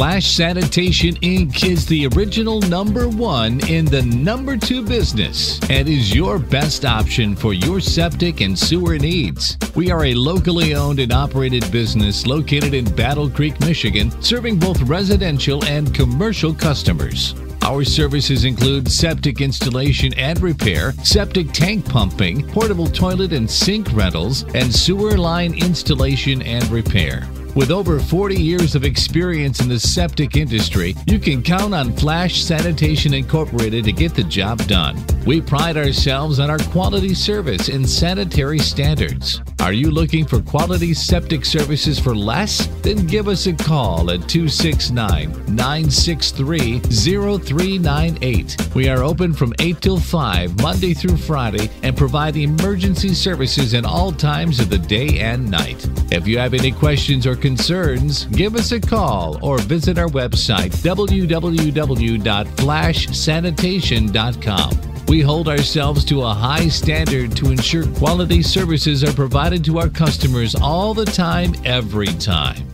Flash Sanitation Inc. is the original number one in the number two business and is your best option for your septic and sewer needs. We are a locally owned and operated business located in Battle Creek, Michigan, serving both residential and commercial customers. Our services include septic installation and repair, septic tank pumping, portable toilet and sink rentals, and sewer line installation and repair. With over 40 years of experience in the septic industry, you can count on Flash Sanitation Incorporated to get the job done. We pride ourselves on our quality service and sanitary standards. Are you looking for quality septic services for less? Then give us a call at 269 963 0398. We are open from 8 till 5, Monday through Friday, and provide emergency services at all times of the day and night. If you have any questions or concerns, give us a call or visit our website www.flashsanitation.com. We hold ourselves to a high standard to ensure quality services are provided to our customers all the time, every time.